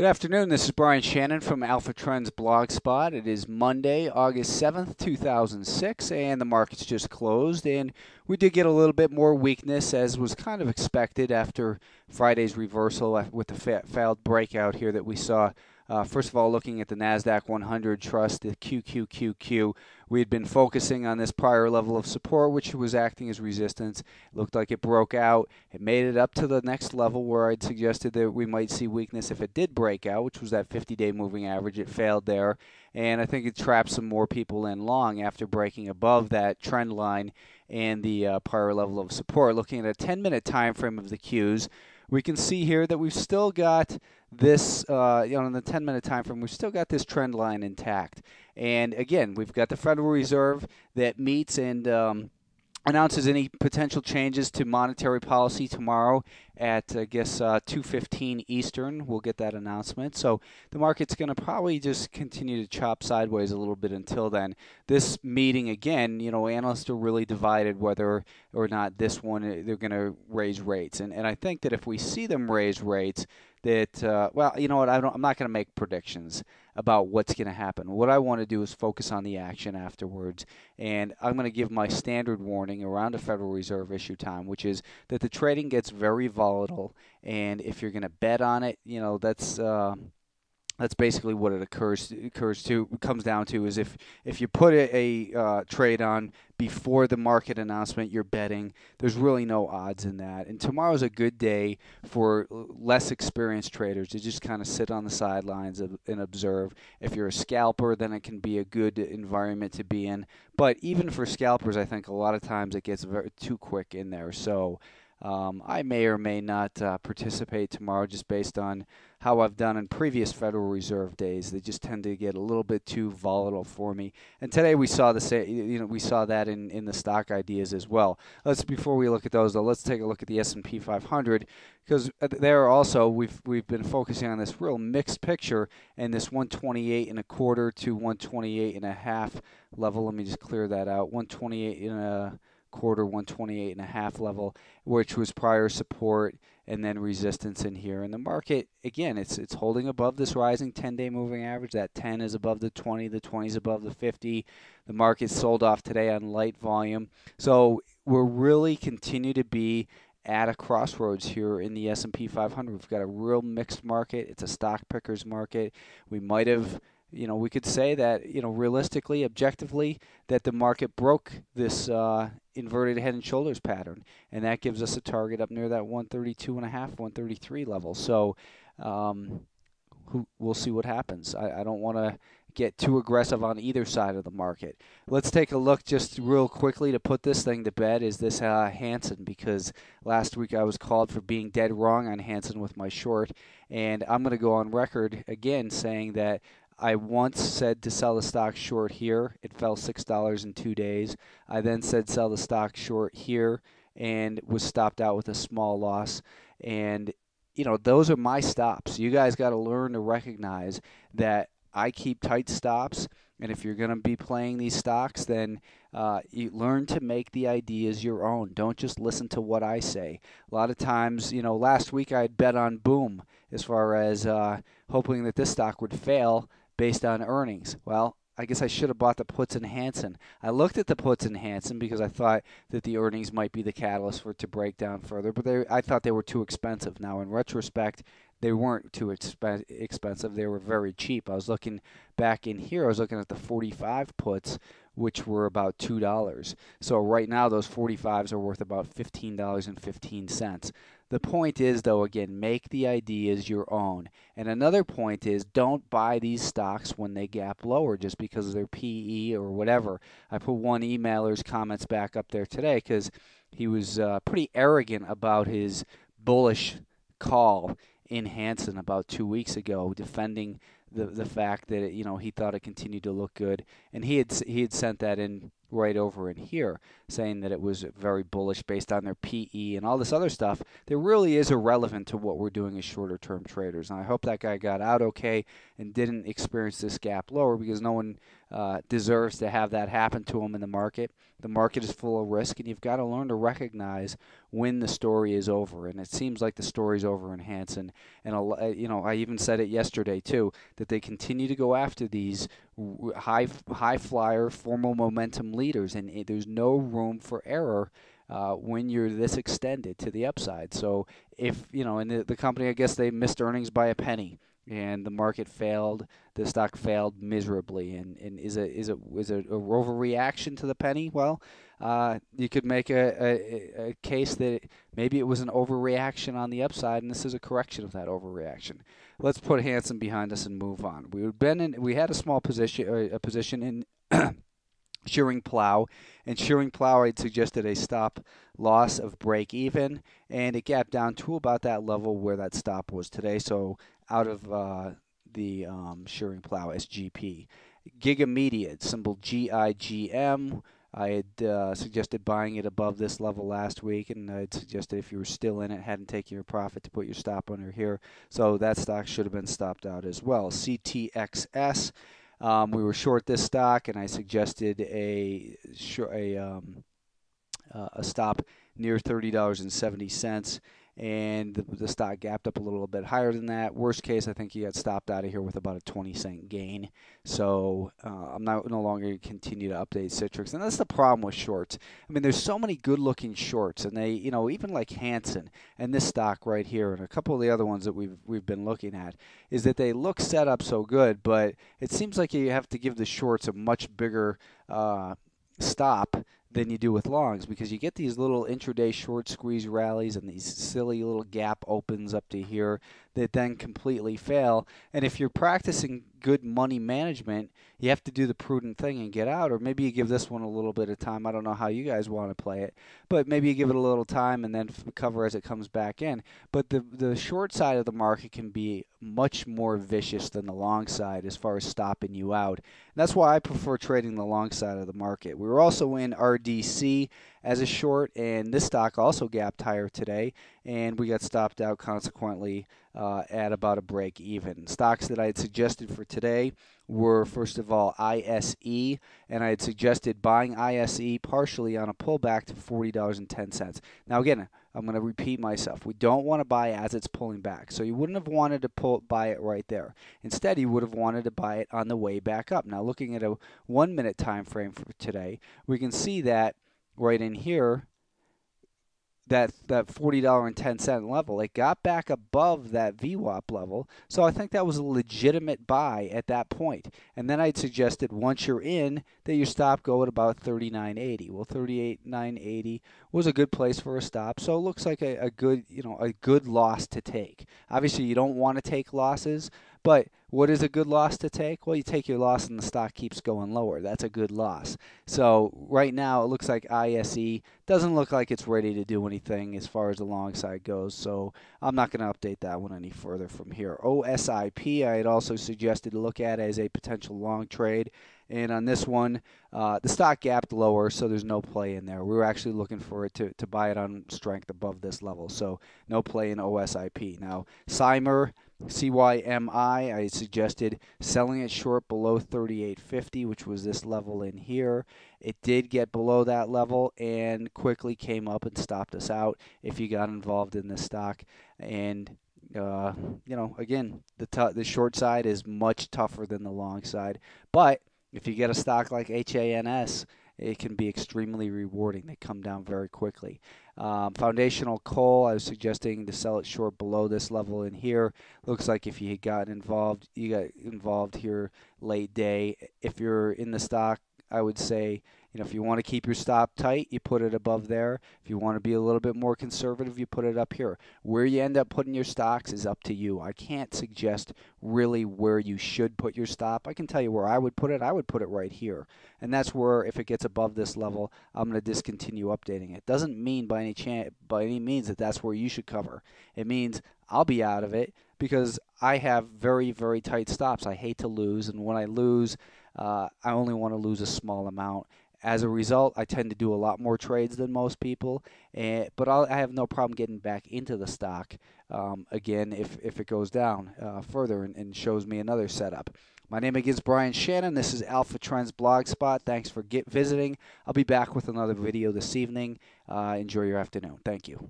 Good afternoon. This is Brian Shannon from Alpha Trends Blogspot. It is Monday, August 7th, 2006, and the market's just closed. And we did get a little bit more weakness, as was kind of expected after Friday's reversal uh, with the failed breakout here that we saw uh, first of all, looking at the NASDAQ 100 Trust, the QQQQ, we had been focusing on this prior level of support, which was acting as resistance. It looked like it broke out. It made it up to the next level where I'd suggested that we might see weakness if it did break out, which was that 50 day moving average. It failed there. And I think it trapped some more people in long after breaking above that trend line and the uh, prior level of support. Looking at a 10 minute time frame of the Qs, we can see here that we've still got this, uh, you know, in the 10 minute time frame, we've still got this trend line intact. And again, we've got the Federal Reserve that meets and um, announces any potential changes to monetary policy tomorrow at I guess uh, 2:15 Eastern. We'll get that announcement. So the market's going to probably just continue to chop sideways a little bit until then. This meeting again, you know, analysts are really divided whether or not this one they're going to raise rates. And and I think that if we see them raise rates, that uh, well, you know what? I don't. I'm not going to make predictions about what's going to happen. What I want to do is focus on the action afterwards, and I'm going to give my standard warning around a Federal Reserve issue time, which is that the trading gets very volatile, and if you're going to bet on it, you know that's. Uh, that's basically what it occurs occurs to comes down to is if if you put a, a uh, trade on before the market announcement you're betting. There's really no odds in that. And tomorrow's a good day for less experienced traders to just kind of sit on the sidelines and observe. If you're a scalper then it can be a good environment to be in. But even for scalpers I think a lot of times it gets very too quick in there. So um, I may or may not uh, participate tomorrow just based on how I've done in previous Federal Reserve days. They just tend to get a little bit too volatile for me. And today we saw the you know we saw that in, in the stock ideas as well. Let's before we look at those though, let's take a look at the S&P 500 because there also we've we've been focusing on this real mixed picture and this 128 and a quarter to 128 and a half level. Let me just clear that out. 128 and a quarter 128 and a half level which was prior support and then resistance in here. And the market again it's it's holding above this rising 10-day moving average. That 10 is above the 20 the 20 is above the 50 the market sold off today on light volume. So we're really continue to be at a crossroads here in the S&P 500 we've got a real mixed market. It's a stock pickers market. We might have you know, we could say that, you know, realistically, objectively, that the market broke this uh, inverted head and shoulders pattern, and that gives us a target up near that 132 and a half, 133 level. So, um, who, we'll see what happens. I, I don't want to get too aggressive on either side of the market. Let's take a look just real quickly to put this thing to bed. Is this uh, Hansen? Because last week I was called for being dead wrong on Hansen with my short, and I'm going to go on record again saying that I once said to sell the stock short here. It fell $6 in two days. I then said sell the stock short here and was stopped out with a small loss. And, you know, those are my stops. You guys got to learn to recognize that I keep tight stops. And if you're going to be playing these stocks, then uh, you learn to make the ideas your own. Don't just listen to what I say. A lot of times, you know, last week I had bet on Boom as far as uh, hoping that this stock would fail based on earnings. Well, I guess I should have bought the puts in Hansen. I looked at the puts in Hansen because I thought that the earnings might be the catalyst for it to break down further, but they, I thought they were too expensive. Now, in retrospect, they weren't too exp- expensive. They were very cheap. I was looking back in here, I was looking at the 45 puts, which were about $2. So right now, those 45s are worth about $15.15. The point is, though, again, make the ideas your own. And another point is, don't buy these stocks when they gap lower just because of their PE or whatever. I put one emailer's comments back up there today because he was uh, pretty arrogant about his bullish call in Hansen about two weeks ago, defending the the fact that you know he thought it continued to look good, and he had he had sent that in right over in here, saying that it was very bullish based on their PE and all this other stuff that really is irrelevant to what we're doing as shorter term traders. And I hope that guy got out okay and didn't experience this gap lower because no one uh, deserves to have that happen to him in the market. The market is full of risk, and you've got to learn to recognize when the story is over. And it seems like the story's over in Hansen. And uh, you know, I even said it yesterday too that they continue to go after these high high flyer, formal momentum leaders, and there's no room for error. Uh, when you're this extended to the upside. So if you know, and the, the company, I guess they missed earnings by a penny and the market failed. The stock failed miserably. And, and is it is it is it a overreaction to the penny? Well, uh, you could make a, a, a case that maybe it was an overreaction on the upside, and this is a correction of that overreaction. Let's put Hansen behind us and move on. We've been in. We had a small position a position in. Schering-Plough, and Schering-Plough I'd suggested a stop loss of break even, and it gapped down to about that level where that stop was today. So out of uh, the um, Schering-Plough SGP. GigaMedia, symbol GIGM. I had uh, suggested buying it above this level last week, and I'd suggested if you were still in it, hadn't taken your profit, to put your stop under here. So that stock should have been stopped out as well. CTXS, um, we were short this stock, and I suggested a a um, uh, a stop near thirty dollars and seventy cents and the, the, stock gapped up a little bit higher than that. Worst case, I think you got stopped out of here with about a 20 cent gain. So uh, I'm not no longer continue to update Citrix, and that's the problem with shorts. I mean, there's so many good-looking shorts, and they, you know, even like Hansen and this stock right here, and a couple of the other ones that we've we've been looking at, is that they look set up so good, but it seems like you have to give the shorts a much bigger uh, stop than you do with longs because you get these little intraday short squeeze rallies and these silly little gap opens up to here that then completely fail. And if you're practicing good money management, you have to do the prudent thing and get out. Or maybe you give this one a little bit of time. I don't know how you guys want to play it, but maybe you give it a little time and then cover as it comes back in. But the the short side of the market can be much more vicious than the long side as far as stopping you out. And that's why I prefer trading the long side of the market. We were also in RDC as a short, and this stock also gapped higher today, and we got stopped out consequently uh, at about a break even. Stocks that I had suggested for today were first of all ISE, and I had suggested buying ISE partially on a pullback to $40.10. Now, again, I'm going to repeat myself. We don't want to buy as it's pulling back. So you wouldn't have wanted to pull buy it right there. Instead, you would have wanted to buy it on the way back up. Now, looking at a 1 minute time frame for today, we can see that right in here that that forty dollar and ten cent level. It got back above that VWAP level, so I think that was a legitimate buy at that point. And then I'd suggested once you're in that your stop go at about thirty nine eighty. Well, thirty eight nine eighty was a good place for a stop, so it looks like a, a good you know a good loss to take. Obviously, you don't want to take losses, but what is a good loss to take? Well, you take your loss and the stock keeps going lower. That's a good loss. So right now it looks like ISE doesn't look like it's ready to do anything as far as the long side goes. So I'm not going to update that one any further from here. OSIP I had also suggested to look at as a potential long trade. And on this one, uh, the stock gapped lower, so there's no play in there. We were actually looking for it to, to buy it on strength above this level, so no play in OSIP. Now, Cymer, CYMI, I suggested selling it short below 38.50, which was this level in here. It did get below that level and quickly came up and stopped us out if you got involved in this stock. And uh, you know, again, the t- the short side is much tougher than the long side, but if you get a stock like HANS, it can be extremely rewarding. They come down very quickly. Um, foundational coal, I was suggesting to sell it short below this level in here. Looks like if you had gotten involved, you got involved here late day. If you're in the stock, I would say you know, if you want to keep your stop tight, you put it above there. If you want to be a little bit more conservative, you put it up here. Where you end up putting your stocks is up to you. I can't suggest really where you should put your stop. I can tell you where I would put it. I would put it right here. And that's where if it gets above this level, I'm going to discontinue updating it. Doesn't mean by any chance by any means that that's where you should cover. It means I'll be out of it because I have very very tight stops. I hate to lose and when I lose uh, I only want to lose a small amount as a result, I tend to do a lot more trades than most people, and, but I'll, i have no problem getting back into the stock um, again if, if it goes down uh, further and, and, shows me another setup. My name again is Brian Shannon. This is Alpha Trends Blogspot. Thanks for get visiting. I'll be back with another video this evening. Uh, enjoy your afternoon. Thank you.